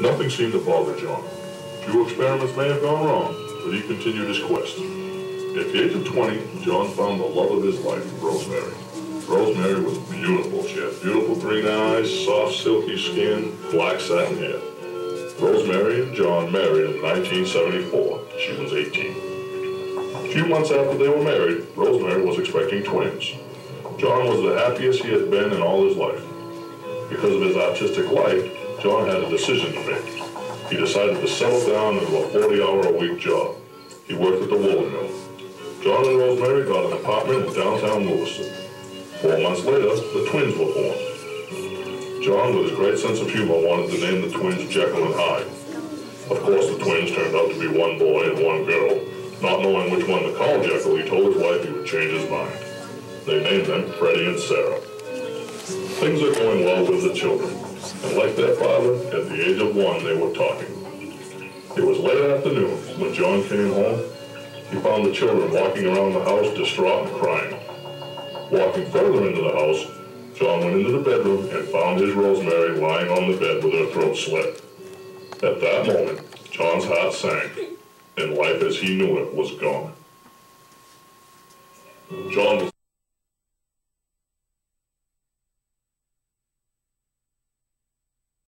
Nothing seemed to bother John. Few experiments may have gone wrong, but he continued his quest. At the age of 20, John found the love of his life, Rosemary. Rosemary was beautiful. She had beautiful green eyes, soft, silky skin, black satin hair. Rosemary and John married in 1974. She was 18. A few months after they were married, Rosemary was expecting twins. John was the happiest he had been in all his life. Because of his artistic life, John had a decision to make. He decided to settle down into a 40-hour-a-week job. He worked at the woolen mill. John and Rosemary got an apartment in downtown Lewiston. Four months later, the twins were born. John, with his great sense of humor, wanted to name the twins Jekyll and Hyde. Of course, the twins turned out to be one boy and one girl. Not knowing which one to call Jekyll, he told his wife he would change his mind. They named them Freddie and Sarah. Things are going well with the children, and like their father, at the age of one, they were talking. It was late afternoon when John came home. He found the children walking around the house, distraught and crying. Walking further into the house, John went into the bedroom and found his Rosemary lying on the bed with her throat slit. At that moment, John's heart sank, and life as he knew it was gone. John was